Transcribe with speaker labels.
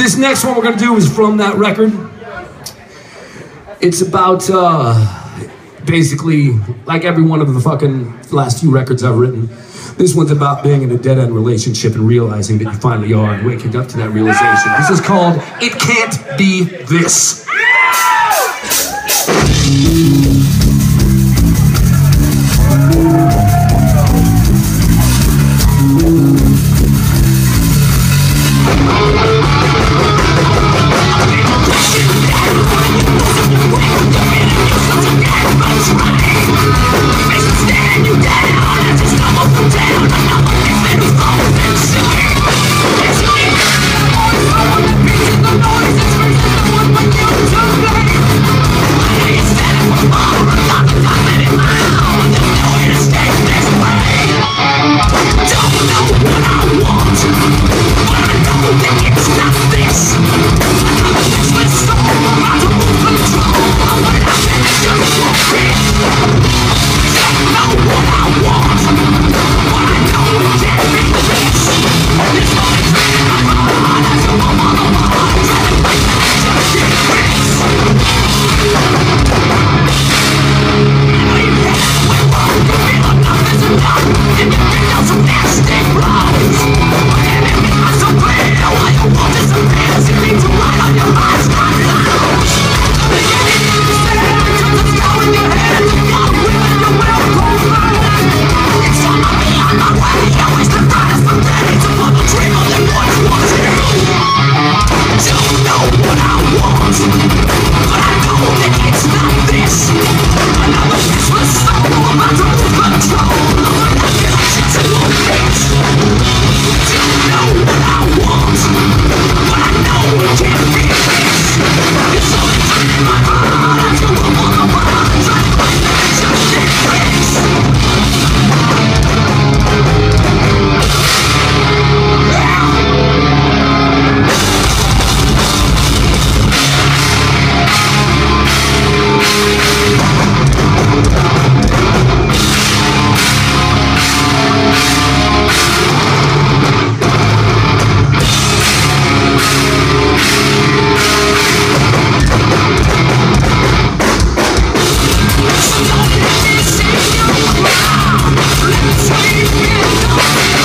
Speaker 1: This next one we're gonna do is from that record. It's about uh, basically like every one of the fucking last few records I've written. This one's about being in a dead end relationship and realizing that you finally are and waking up to that realization. This is called It Can't Be. This
Speaker 2: Yeah.